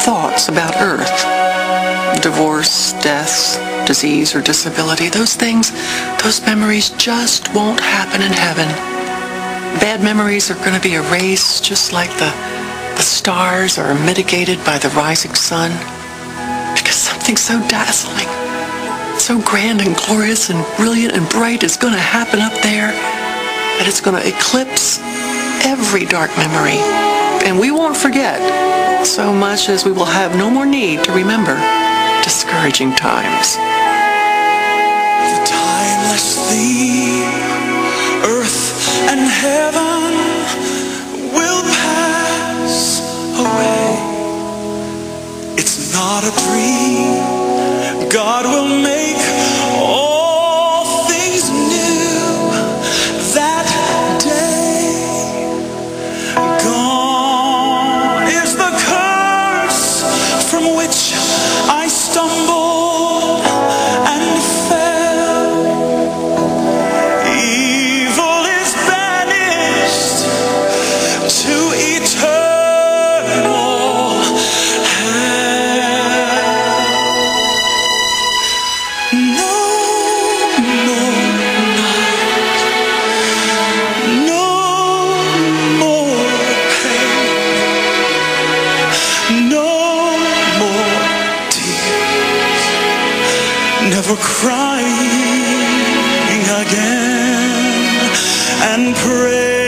thoughts about earth. Divorce, death, disease, or disability. Those things, those memories just won't happen in heaven. Bad memories are going to be erased just like the, the stars are mitigated by the rising sun. Because something so dazzling, so grand and glorious and brilliant and bright is going to happen up there that it's going to eclipse every dark memory. And we won't forget so much as we will have no more need to remember discouraging times. The timeless theme, earth and heaven will pass away. It's not a dream. God will make never crying again and pray.